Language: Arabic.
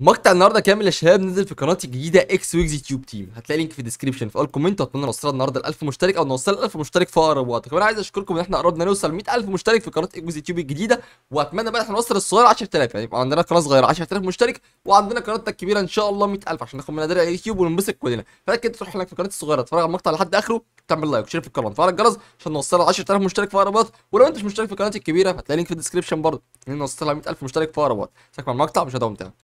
مقطع النهارده كامل يا شباب نزل في قناتي الجديده إكس ويجز يوتيوب تيم هتلاقي link في ال description في أول comment واتمنى نوصلها النهارده ل 1000 مشترك أو نوصل ل 1000 مشترك في أقرب وقت. كمان عايز أشكركم إن إحنا قربنا نوصل 100000 مشترك في قناة إكس يوتيوب الجديدة. وأتمنى بقى إحنا نوصل الصغير 10000 يعني يبقى عندنا قناة صغيرة 10000 مشترك وعندنا قناتنا الكبيرة إن شاء الله 100000 عشان ناخد منها درع اليوتيوب وننبسط كلنا. فكده تروح هناك في قناتي الصغيرة تتفرج على المقطع لحد آخره تعمل like و share في القناة. وتفعل الجرس عشان نوصل ل 10000 مشترك في أقرب وقت. ولو أنت مش مشترك في قناتي الكبيرة هتلاقي link في ال description برضه. نوصل ل 100000 مشترك في أقرب وقت. شكرا المقطع مش هدوم تاني